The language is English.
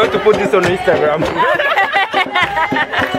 going to put this on Instagram.